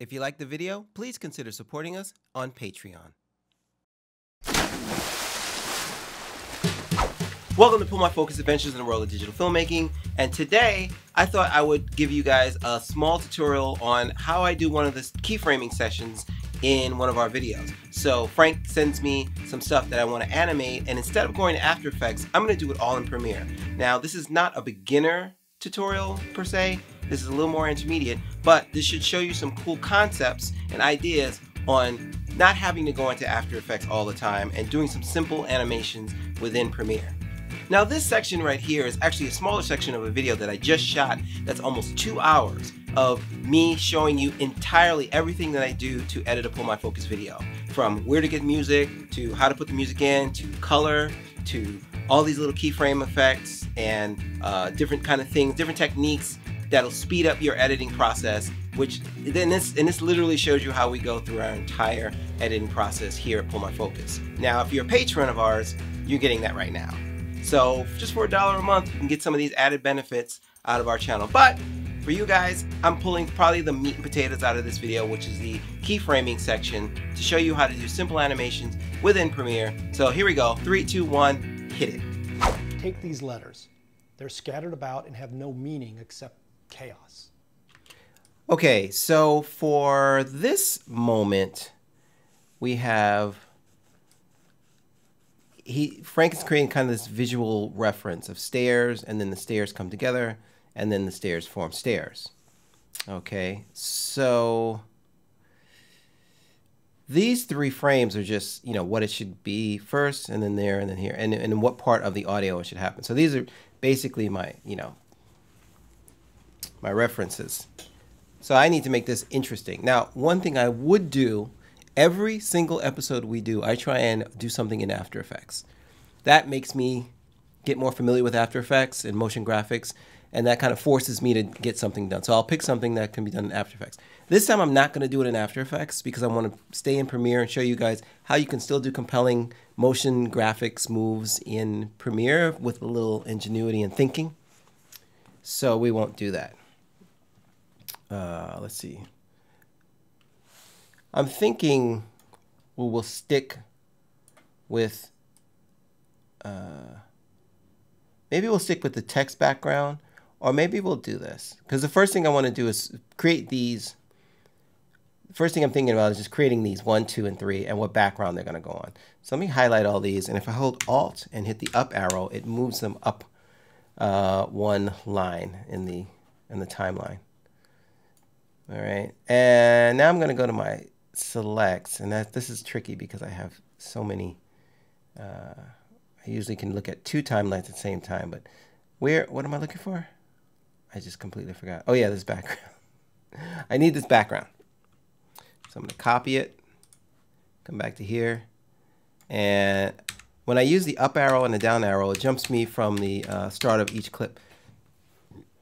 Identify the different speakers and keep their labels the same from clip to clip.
Speaker 1: If you like the video, please consider supporting us on Patreon. Welcome to Pull My Focus Adventures in the World of Digital Filmmaking. And today, I thought I would give you guys a small tutorial on how I do one of the keyframing sessions in one of our videos. So Frank sends me some stuff that I want to animate, and instead of going to After Effects, I'm going to do it all in Premiere. Now, this is not a beginner tutorial per se. This is a little more intermediate, but this should show you some cool concepts and ideas on not having to go into After Effects all the time and doing some simple animations within Premiere. Now this section right here is actually a smaller section of a video that I just shot that's almost two hours of me showing you entirely everything that I do to edit a Pull My Focus video. From where to get music, to how to put the music in, to color, to all these little keyframe effects and uh, different kind of things, different techniques that'll speed up your editing process which then this and this literally shows you how we go through our entire editing process here at Pull My Focus. Now, if you're a patron of ours, you're getting that right now. So just for a dollar a month, you can get some of these added benefits out of our channel. But for you guys, I'm pulling probably the meat and potatoes out of this video, which is the keyframing section to show you how to do simple animations within Premiere. So here we go, three, two, one, hit it.
Speaker 2: Take these letters. They're scattered about and have no meaning except chaos.
Speaker 1: Okay, so for this moment, we have he Frank is creating kind of this visual reference of stairs, and then the stairs come together, and then the stairs form stairs. Okay, so these three frames are just you know what it should be first, and then there, and then here, and and what part of the audio it should happen. So these are basically my you know my references. So I need to make this interesting. Now, one thing I would do every single episode we do, I try and do something in After Effects. That makes me get more familiar with After Effects and motion graphics, and that kind of forces me to get something done. So I'll pick something that can be done in After Effects. This time I'm not going to do it in After Effects because I want to stay in Premiere and show you guys how you can still do compelling motion graphics moves in Premiere with a little ingenuity and thinking. So we won't do that. Uh, let's see. I'm thinking we will stick with. Uh, maybe we'll stick with the text background, or maybe we'll do this because the first thing I want to do is create these. First thing I'm thinking about is just creating these one, two, and three, and what background they're going to go on. So let me highlight all these, and if I hold Alt and hit the up arrow, it moves them up uh, one line in the in the timeline. All right, and now I'm going to go to my selects, and that this is tricky because I have so many. Uh, I usually can look at two timelines at the same time, but where? What am I looking for? I just completely forgot. Oh yeah, this background. I need this background. So I'm going to copy it, come back to here, and when I use the up arrow and the down arrow, it jumps me from the uh, start of each clip.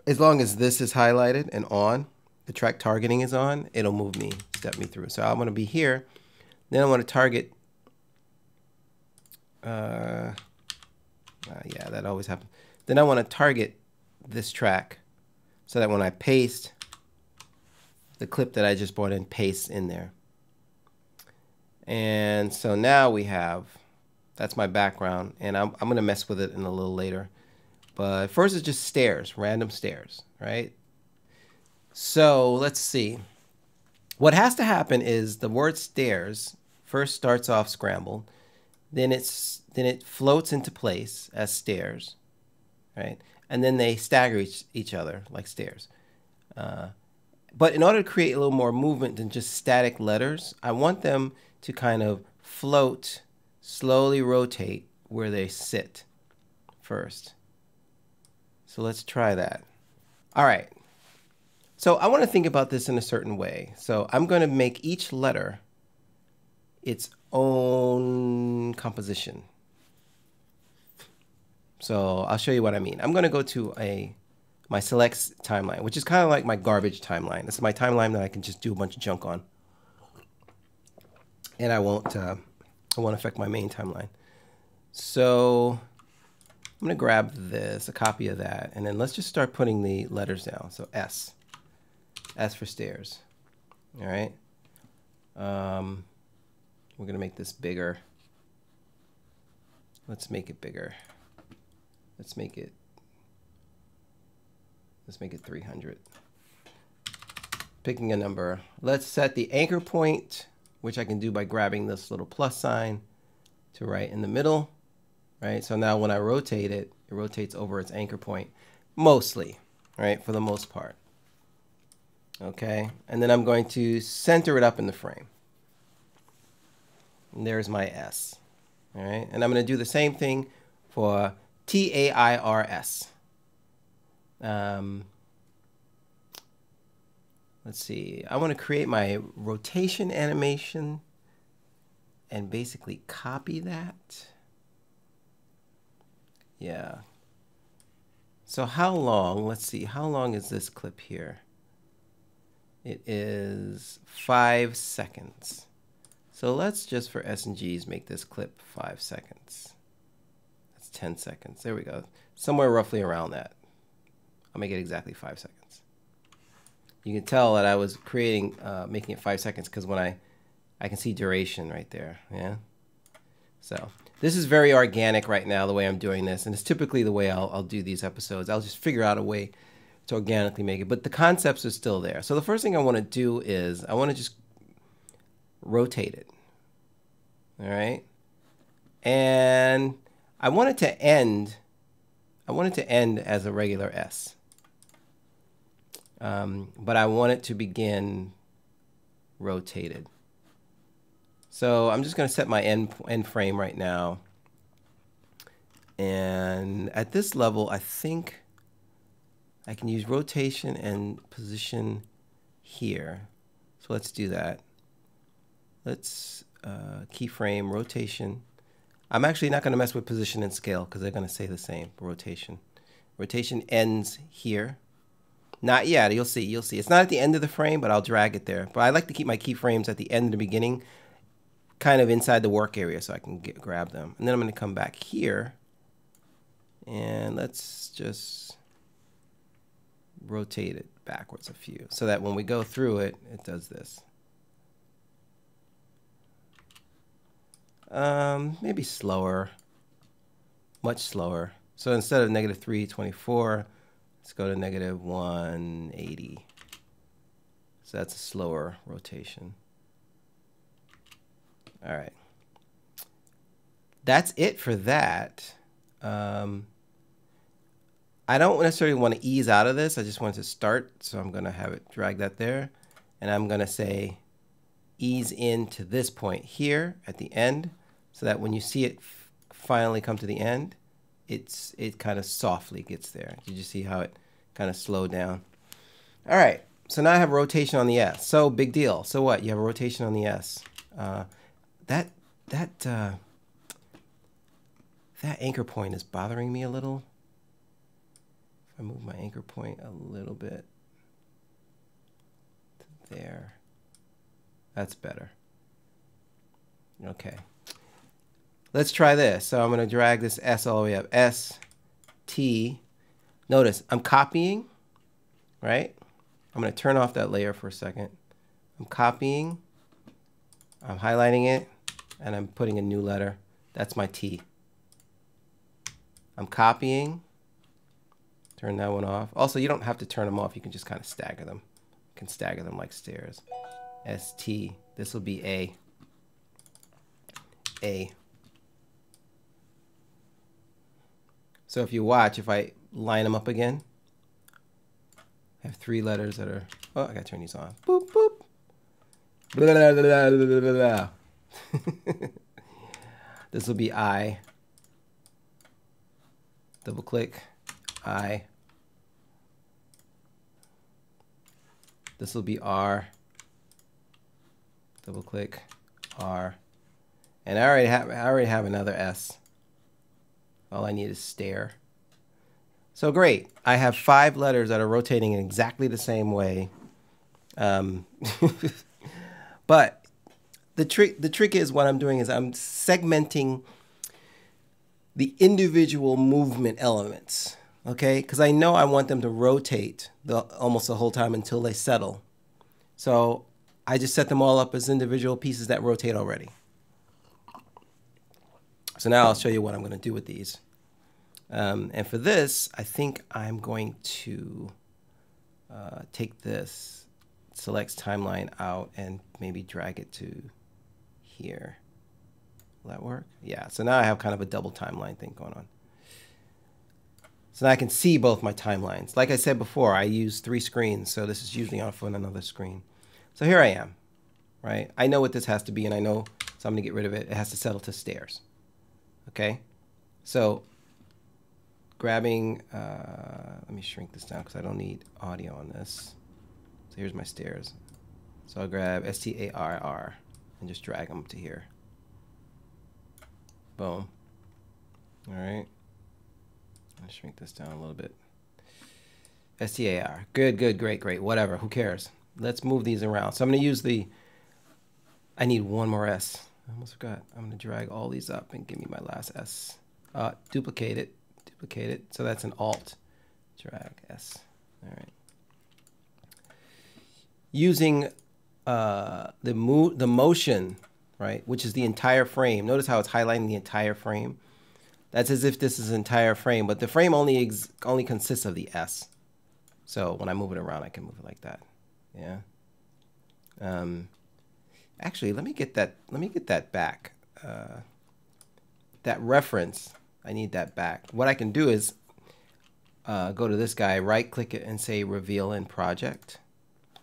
Speaker 1: As long as this is highlighted and on, the track targeting is on, it'll move me, step me through. So I want to be here. Then I want to target. Uh, uh, yeah, that always happens. Then I want to target this track so that when I paste the clip that I just brought in, paste in there. And so now we have, that's my background, and I'm, I'm going to mess with it in a little later. But first it's just stairs, random stairs, right? So let's see. What has to happen is the word stairs first starts off scrambled, then it's then it floats into place as stairs, right? And then they stagger each, each other like stairs. Uh, but in order to create a little more movement than just static letters, I want them to kind of float, slowly rotate where they sit first. So let's try that. All right. So I want to think about this in a certain way. So I'm going to make each letter its own composition. So I'll show you what I mean. I'm going to go to a my selects timeline, which is kind of like my garbage timeline. This is my timeline that I can just do a bunch of junk on, and I won't uh, I won't affect my main timeline. So I'm going to grab this, a copy of that, and then let's just start putting the letters down. So S. S for stairs. All right. Um, we're going to make this bigger. Let's make it bigger. Let's make it, let's make it 300. Picking a number. Let's set the anchor point, which I can do by grabbing this little plus sign to right in the middle, right? So now when I rotate it, it rotates over its anchor point, mostly, right, for the most part. Okay, and then I'm going to center it up in the frame. And there's my S. All right, and I'm going to do the same thing for T A I R S. Um, let's see. I want to create my rotation animation and basically copy that. Yeah. So how long, let's see, how long is this clip here? It is five seconds. So let's just for S and G's make this clip five seconds. That's 10 seconds. There we go. Somewhere roughly around that. I'll make it exactly five seconds. You can tell that I was creating, uh, making it five seconds because when I, I can see duration right there. Yeah. So this is very organic right now, the way I'm doing this. And it's typically the way I'll, I'll do these episodes. I'll just figure out a way to organically make it. But the concepts are still there. So the first thing I want to do is I want to just rotate it. All right. And I want it to end, I want it to end as a regular S. Um, but I want it to begin rotated. So I'm just going to set my end, end frame right now. And at this level, I think I can use rotation and position here. So let's do that. Let's uh, keyframe rotation. I'm actually not going to mess with position and scale because they're going to say the same, rotation. Rotation ends here. Not yet, you'll see, you'll see. It's not at the end of the frame, but I'll drag it there. But I like to keep my keyframes at the end and the beginning, kind of inside the work area so I can get, grab them. And then I'm going to come back here. And let's just rotate it backwards a few so that when we go through it, it does this. Um, maybe slower, much slower. So instead of negative 324, let's go to negative 180. So that's a slower rotation. All right. That's it for that. Um, I don't necessarily want to ease out of this. I just want to start. So I'm going to have it drag that there. And I'm going to say ease into this point here at the end so that when you see it finally come to the end, it's it kind of softly gets there. Did you see how it kind of slowed down? All right. So now I have rotation on the S. So big deal. So what? You have a rotation on the S. Uh, that that uh, that anchor point is bothering me a little. I move my anchor point a little bit there. That's better. Okay. Let's try this. So I'm going to drag this S all the way up. S, T. Notice I'm copying, right? I'm going to turn off that layer for a second. I'm copying. I'm highlighting it. And I'm putting a new letter. That's my T. I'm copying. Turn that one off. Also, you don't have to turn them off. You can just kind of stagger them. You can stagger them like stairs. S-T. This will be A. A. So if you watch, if I line them up again, I have three letters that are, oh, I gotta turn these on. Boop, boop. Blah, blah, blah, this will be I. Double click. I. This will be R. Double click R. And I already have I already have another S. All I need is stare. So great. I have five letters that are rotating in exactly the same way. Um, but the trick the trick is what I'm doing is I'm segmenting the individual movement elements, okay? Because I know I want them to rotate the almost the whole time until they settle. So I just set them all up as individual pieces that rotate already. So now I'll show you what I'm going to do with these. Um, and for this, I think I'm going to uh, take this selects timeline out and maybe drag it to here. Will that work? Yeah, so now I have kind of a double timeline thing going on. So now I can see both my timelines. Like I said before, I use three screens, so this is usually off on another screen. So here I am, right? I know what this has to be, and I know, so I'm gonna get rid of it. It has to settle to stairs, okay? So grabbing, uh, let me shrink this down because I don't need audio on this. So here's my stairs. So I'll grab S-T-A-R-R and just drag them to here. Boom. All right. I'll shrink this down a little bit. S-T-A-R. Good, good, great, great. Whatever. Who cares? Let's move these around. So I'm going to use the, I need one more S. I almost forgot. I'm going to drag all these up and give me my last S. Uh, duplicate it. Duplicate it. So that's an Alt. Drag S. All right. Using uh, the mo the motion, right, which is the entire frame. Notice how it's highlighting the entire frame. That's as if this is an entire frame, but the frame only only consists of the S. So when I move it around, I can move it like that. Yeah. Um, actually, let me get that. Let me get that back. Uh, that reference, I need that back. What I can do is uh, go to this guy, right click it, and say reveal in project,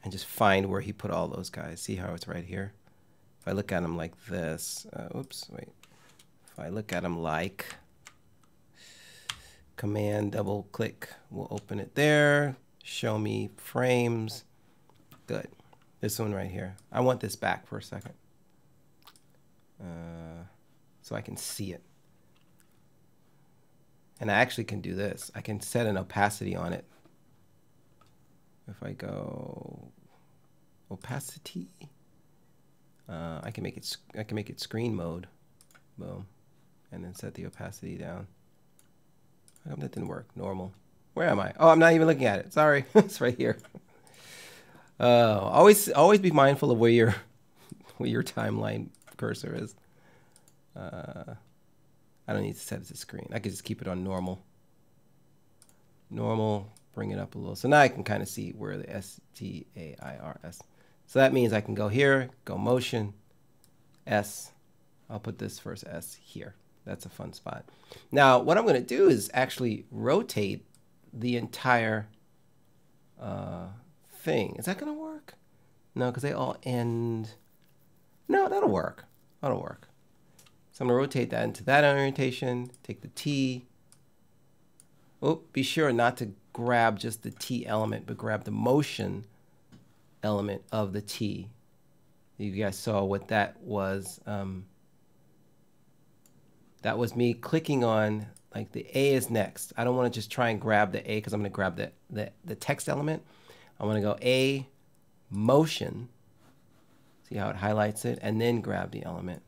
Speaker 1: and just find where he put all those guys. See how it's right here. If I look at him like this, uh, oops, wait. If I look at him like command double click will open it there. Show me frames. Good. This one right here. I want this back for a second. Uh, so I can see it. And I actually can do this. I can set an opacity on it. If I go opacity uh, I can make it I can make it screen mode. Boom. And then set the opacity down that didn't work. Normal. Where am I? Oh, I'm not even looking at it. Sorry, it's right here. Uh, always, always be mindful of where your, where your timeline cursor is. Uh, I don't need to set it to screen. I can just keep it on normal. Normal. Bring it up a little. So now I can kind of see where the S T A I R S. So that means I can go here, go motion, S. I'll put this first S here. That's a fun spot. Now, what I'm going to do is actually rotate the entire uh, thing. Is that going to work? No, because they all end. No, that'll work. That'll work. So I'm going to rotate that into that orientation. Take the T. Oh, be sure not to grab just the T element, but grab the motion element of the T. You guys saw what that was. Um, that was me clicking on like the A is next. I don't want to just try and grab the A because I'm going to grab the, the, the text element. I want to go A motion. See how it highlights it? And then grab the element.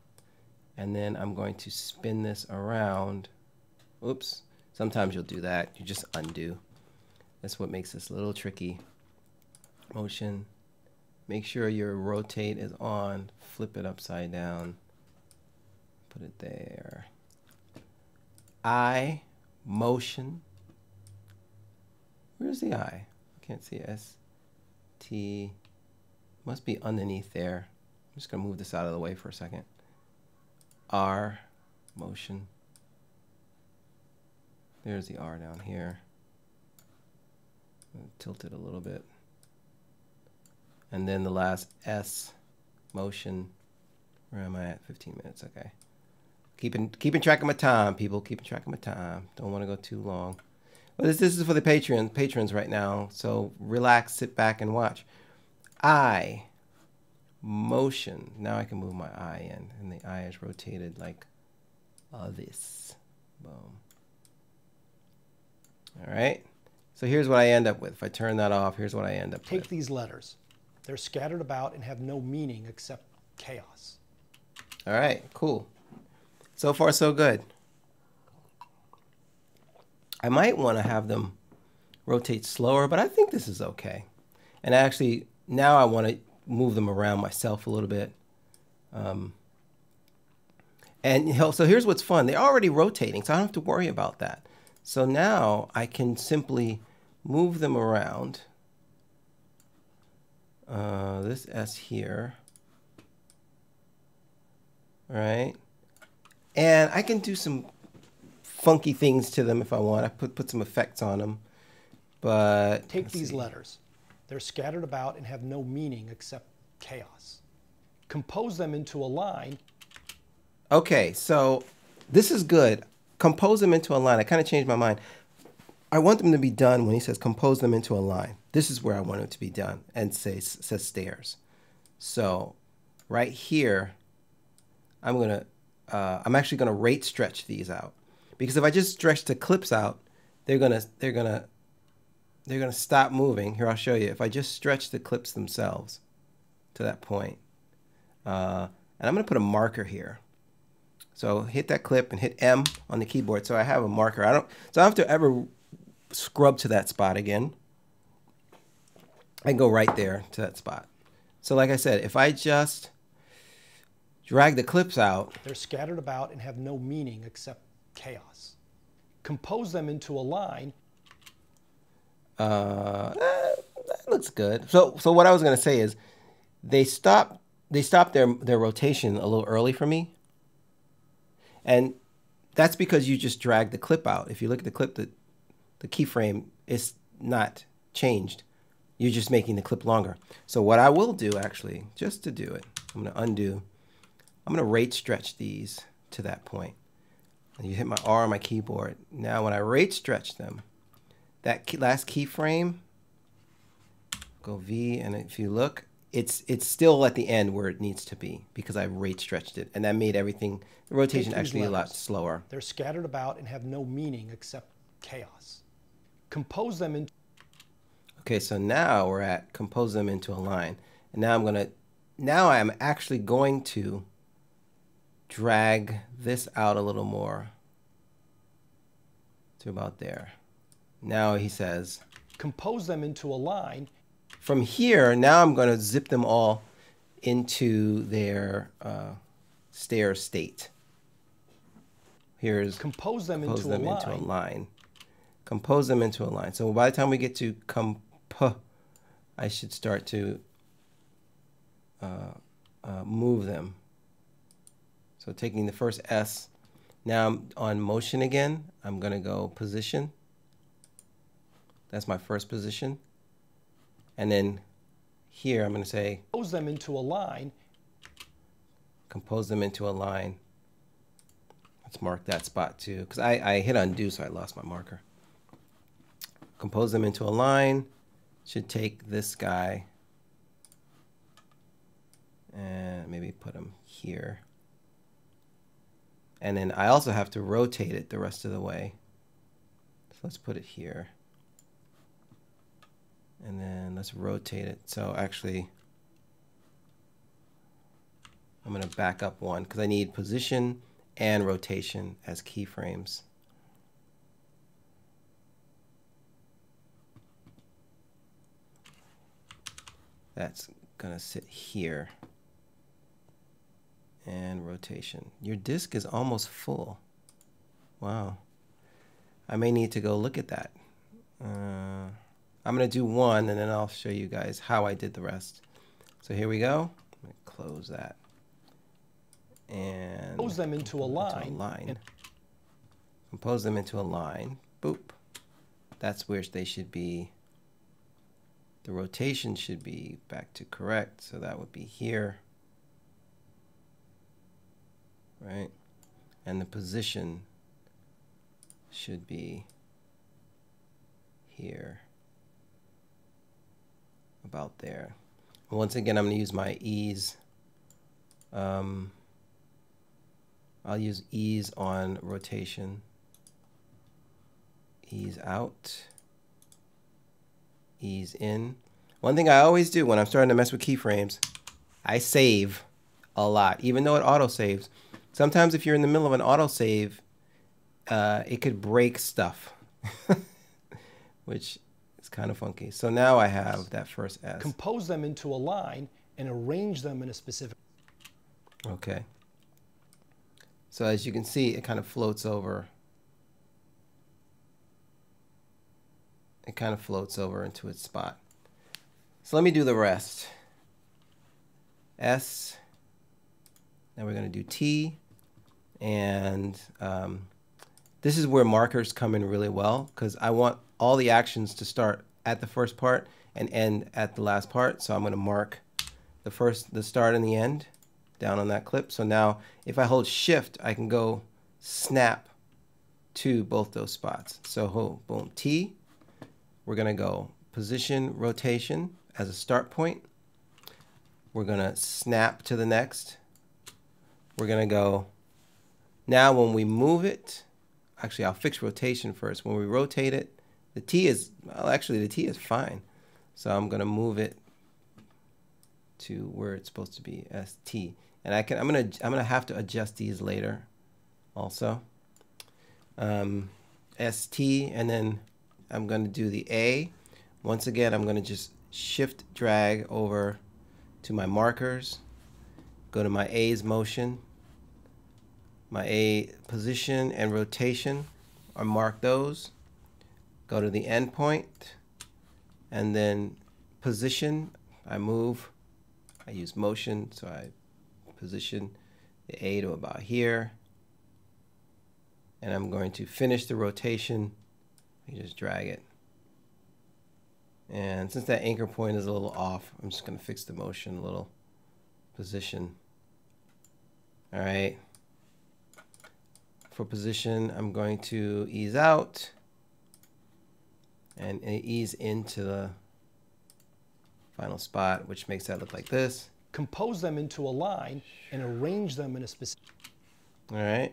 Speaker 1: And then I'm going to spin this around. Oops. Sometimes you'll do that. You just undo. That's what makes this a little tricky. Motion. Make sure your rotate is on. Flip it upside down. Put it there. I motion. Where's the I? I can't see S. T. Must be underneath there. I'm just going to move this out of the way for a second. R. Motion. There's the R down here. Tilt it a little bit. And then the last S. Motion. Where am I at? 15 minutes. Okay. Keeping keeping track of my time, people. Keeping track of my time. Don't want to go too long. Well, this, this is for the Patreon patrons right now. So relax, sit back, and watch. I motion. Now I can move my I in, and the I is rotated like uh, this. Boom. All right. So here's what I end up with. If I turn that off, here's what I end up
Speaker 2: Take
Speaker 1: with.
Speaker 2: these letters. They're scattered about and have no meaning except chaos.
Speaker 1: All right. Cool. So far, so good. I might want to have them rotate slower, but I think this is okay. And actually, now I want to move them around myself a little bit. Um, and you know, so here's what's fun. They're already rotating, so I don't have to worry about that. So now I can simply move them around. Uh, this S here. Right? And I can do some funky things to them if I want. I put, put some effects on them. But
Speaker 2: take these see. letters. They're scattered about and have no meaning except chaos. Compose them into a line
Speaker 1: Okay, so this is good. Compose them into a line. I kind of changed my mind. I want them to be done when he says compose them into a line. This is where I want it to be done and say says stairs. So right here, I'm gonna uh, I'm actually gonna rate stretch these out because if I just stretch the clips out, they're gonna they're gonna they're gonna stop moving. Here I'll show you. If I just stretch the clips themselves to that point, uh, and I'm gonna put a marker here. So hit that clip and hit M on the keyboard. So I have a marker. I don't so I don't have to ever scrub to that spot again. I can go right there to that spot. So like I said, if I just drag the clips out.
Speaker 2: They're scattered about and have no meaning except chaos. Compose them into a line.
Speaker 1: Uh, that, looks good. So so what I was gonna say is they stop they stop their their rotation a little early for me. And that's because you just drag the clip out. If you look at the clip, the, the keyframe is not changed. You're just making the clip longer. So what I will do actually, just to do it, I'm gonna undo. I'm gonna rate stretch these to that point. And you hit my R on my keyboard. Now when I rate stretch them, that key, last keyframe, go V, and if you look, it's it's still at the end where it needs to be because I rate stretched it, and that made everything the rotation actually a lot slower.
Speaker 2: They're scattered about and have no meaning except chaos. Compose them in.
Speaker 1: Okay, so now we're at compose them into a line, and now I'm gonna now I'm actually going to drag this out a little more to about there. Now he says
Speaker 2: compose them into a line
Speaker 1: from here, now I'm going to zip them all into their uh, stair state. Here's
Speaker 2: compose them, compose into, them a into, a
Speaker 1: line. Compose them into a line. So by the time we get to comp, I should start to uh, uh, move them. So taking the first S, now I'm on motion again. I'm going to go position. That's my first position. And then here I'm going to say
Speaker 2: compose them into a line.
Speaker 1: Compose them into a line. Let's mark that spot too, because I, I hit undo, so I lost my marker. Compose them into a line. Should take this guy and maybe put him here. And then I also have to rotate it the rest of the way. So let's put it here and then let's rotate it. So actually, I'm going to back up one because I need position and rotation as keyframes. That's going to sit here. And rotation. Your disk is almost full. Wow. I may need to go look at that. Uh, I'm going to do one and then I'll show you guys how I did the rest. So here we go. close that. And
Speaker 2: compose them into a line.
Speaker 1: Into a line. Compose them into a line. Boop. That's where they should be. The rotation should be back to correct. So that would be here. Right? And the position should be here about there. Once again, I'm going to use my ease. Um, I'll use ease on rotation. Ease out. Ease in. One thing I always do when I'm starting to mess with keyframes, I save a lot, even though it auto saves. Sometimes if you're in the middle of an autosave, uh, it could break stuff, which is kind of funky. So now I have that first S.
Speaker 2: Compose them into a line. and arrange them in a specific.
Speaker 1: Okay. So as you can see, it kind of floats over. It kind of floats over into its spot. So let me do the rest. S. Now we're going to do T. And um, this is where markers come in really well because I want all the actions to start at the first part and end at the last part. So I'm going to mark the first, the start and the end down on that clip. So now if I hold shift, I can go snap to both those spots. So hold, boom, T, we're gonna go position rotation as a start point. We're gonna snap to the next. We're gonna go, now when we move it, actually I'll fix rotation first. When we rotate it, the T is, well actually the T is fine. So I'm gonna move it to where it's supposed to be, ST and I can I'm gonna I'm gonna have to adjust these later also um, ST and then I'm gonna do the A once again I'm gonna just shift drag over to my markers go to my A's motion my A position and rotation or mark those go to the endpoint and then position I move I use motion so I position the A to about here. And I'm going to finish the rotation. You just drag it. And since that anchor point is a little off, I'm just going to fix the motion a little position. All right. For position, I'm going to ease out and ease into the final spot, which makes that look like this
Speaker 2: compose them into a line, and arrange them in a specific.
Speaker 1: All right.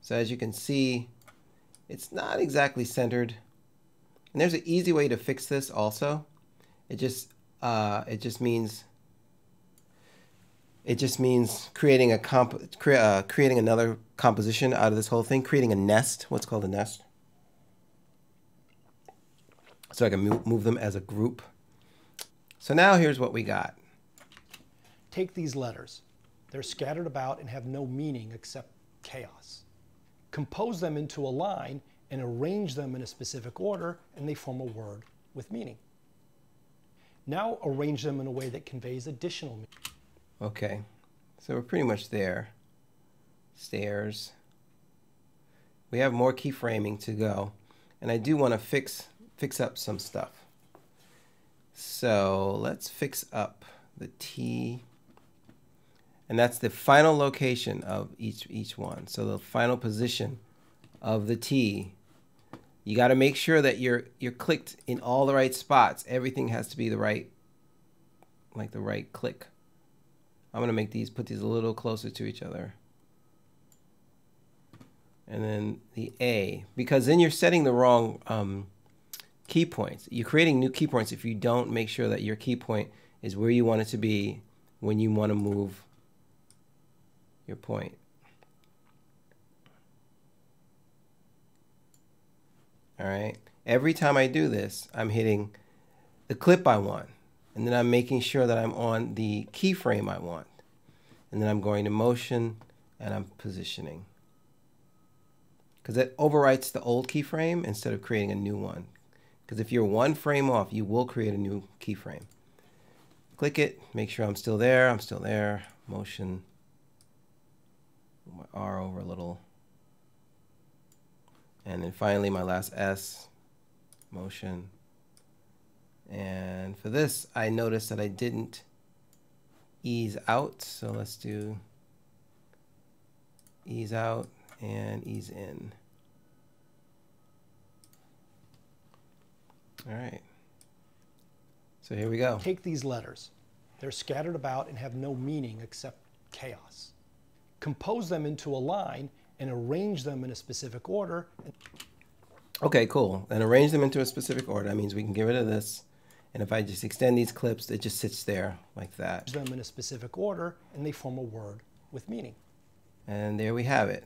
Speaker 1: So as you can see, it's not exactly centered. And there's an easy way to fix this also. It just uh, it just means it just means creating a comp cre uh, creating another composition out of this whole thing, creating a nest, what's called a nest so I can move them as a group. So now here's what we got.
Speaker 2: Take these letters. They're scattered about and have no meaning except chaos. Compose them into a line and arrange them in a specific order, and they form a word with meaning. Now arrange them in a way that conveys additional meaning.
Speaker 1: Okay, so we're pretty much there. Stairs. We have more keyframing to go, and I do want to fix fix up some stuff. So let's fix up the T. And that's the final location of each, each one. So the final position of the T. You got to make sure that you're you're clicked in all the right spots. Everything has to be the right, like the right click. I'm gonna make these put these a little closer to each other. And then the A, because then you're setting the wrong um, key points. You're creating new key points if you don't make sure that your key point is where you want it to be when you want to move your point. All right. Every time I do this, I'm hitting the clip I want. And then I'm making sure that I'm on the keyframe I want. And then I'm going to motion and I'm positioning. Because it overwrites the old keyframe instead of creating a new one. Because if you're one frame off, you will create a new keyframe. Click it, make sure I'm still there, I'm still there, motion, my R over a little. And then finally my last S, motion. And for this, I noticed that I didn't ease out. So let's do ease out and ease in. All right. So here we go.
Speaker 2: Take these letters. They're scattered about and have no meaning except chaos. Compose them into a line and arrange them in a specific order.
Speaker 1: Okay, cool. And arrange them into a specific order. That means we can get rid of this. And if I just extend these clips, it just sits there like that.
Speaker 2: Them in a specific order, and they form a word with meaning.
Speaker 1: And there we have it.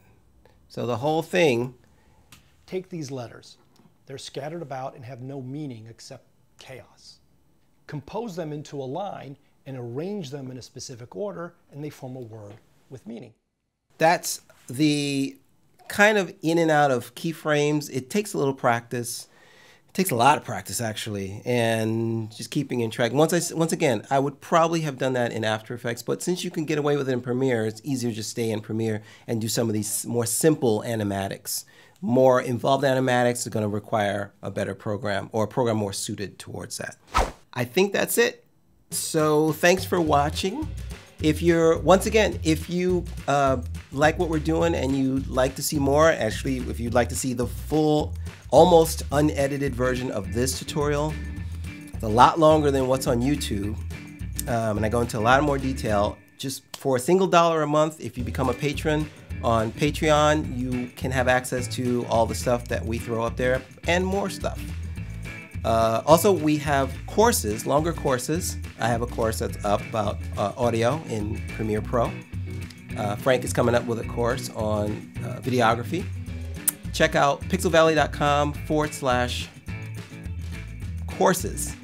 Speaker 1: So the whole thing.
Speaker 2: Take these letters. They're scattered about and have no meaning except chaos. Compose them into a line and arrange them in a specific order, and they form a word with meaning.
Speaker 1: That's the kind of in and out of keyframes. It takes a little practice. It takes a lot of practice actually, and just keeping in track. Once I once again, I would probably have done that in After Effects, but since you can get away with it in Premiere, it's easier to just stay in Premiere and do some of these more simple animatics. More involved animatics are going to require a better program or a program more suited towards that. I think that's it. So thanks for watching. If you're, once again, if you uh, like what we're doing and you'd like to see more, actually, if you'd like to see the full, almost unedited version of this tutorial, it's a lot longer than what's on YouTube. Um, and I go into a lot more detail. Just for a single dollar a month, if you become a patron on Patreon, you can have access to all the stuff that we throw up there and more stuff. Uh, also, we have courses, longer courses. I have a course that's up about uh, audio in Premiere Pro. Uh, Frank is coming up with a course on uh, videography. Check out pixelvalley.com forward slash courses.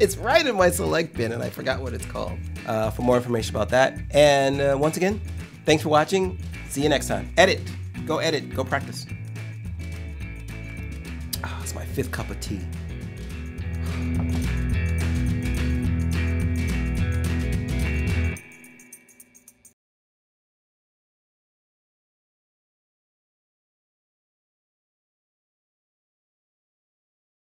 Speaker 1: it's right in my select bin, and I forgot what it's called uh, for more information about that. And uh, once again, thanks for watching. See you next time. Edit. Go edit. Go practice It's my fifth cup of tea.